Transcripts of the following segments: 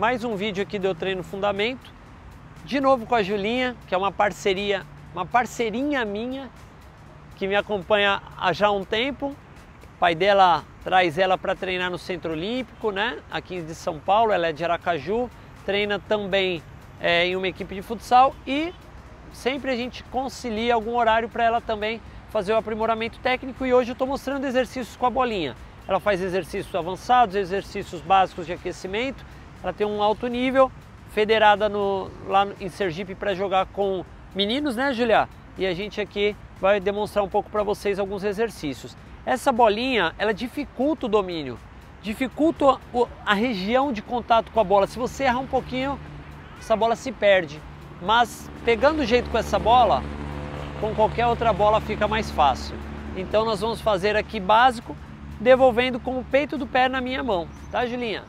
Mais um vídeo aqui do treino fundamento. De novo com a Julinha, que é uma parceria, uma parceirinha minha que me acompanha há já um tempo. O pai dela traz ela para treinar no Centro Olímpico, né? Aqui de São Paulo, ela é de Aracaju, treina também é, em uma equipe de futsal e sempre a gente concilia algum horário para ela também fazer o aprimoramento técnico e hoje eu estou mostrando exercícios com a bolinha. Ela faz exercícios avançados, exercícios básicos de aquecimento, ela tem um alto nível, federada no, lá em Sergipe para jogar com meninos, né, Julia? E a gente aqui vai demonstrar um pouco para vocês alguns exercícios. Essa bolinha, ela dificulta o domínio, dificulta a região de contato com a bola. Se você errar um pouquinho, essa bola se perde. Mas pegando jeito com essa bola, com qualquer outra bola fica mais fácil. Então nós vamos fazer aqui básico, devolvendo com o peito do pé na minha mão, tá Julinha?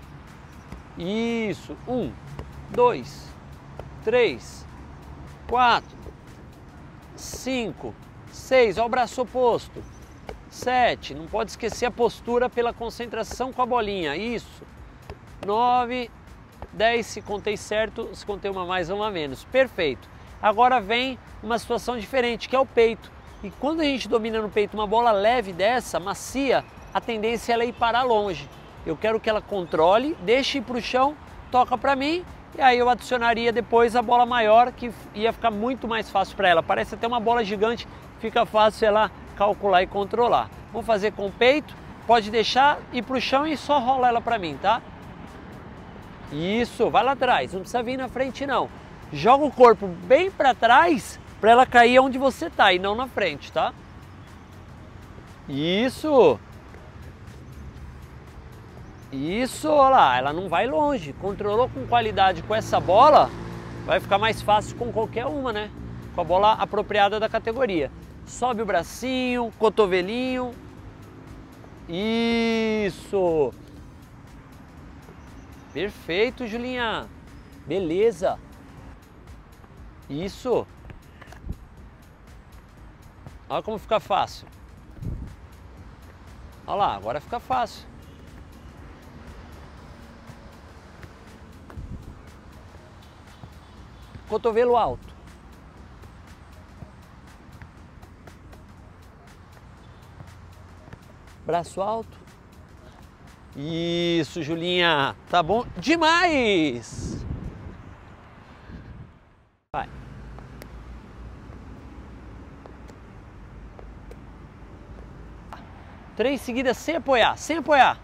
Isso, um, dois, três, quatro, cinco, seis, olha o braço oposto, sete, não pode esquecer a postura pela concentração com a bolinha, isso, nove, dez, se contei certo, se contei uma mais uma menos, perfeito. Agora vem uma situação diferente, que é o peito. E quando a gente domina no peito uma bola leve dessa, macia, a tendência é ela ir parar longe. Eu quero que ela controle, deixe ir para o chão, toca para mim e aí eu adicionaria depois a bola maior que ia ficar muito mais fácil para ela. Parece até uma bola gigante, fica fácil ela calcular e controlar. Vamos fazer com o peito, pode deixar ir para o chão e só rola ela para mim, tá? Isso, vai lá atrás, não precisa vir na frente não joga o corpo bem para trás para ela cair onde você tá e não na frente, tá? Isso. Isso, olha lá, ela não vai longe. Controlou com qualidade com essa bola, vai ficar mais fácil com qualquer uma, né? Com a bola apropriada da categoria. Sobe o bracinho, cotovelinho. Isso. Perfeito, Julinha. Beleza. Isso. Olha como fica fácil. Olha lá, agora fica fácil. Cotovelo alto. Braço alto. Isso, Julinha. Tá bom demais. Três seguidas sem apoiar, sem apoiar.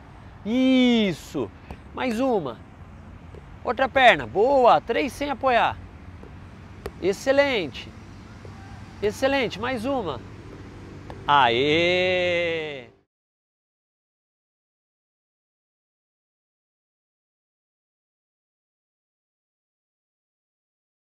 Isso. Mais uma. Outra perna. Boa. Três sem apoiar. Excelente. Excelente. Mais uma. Aê!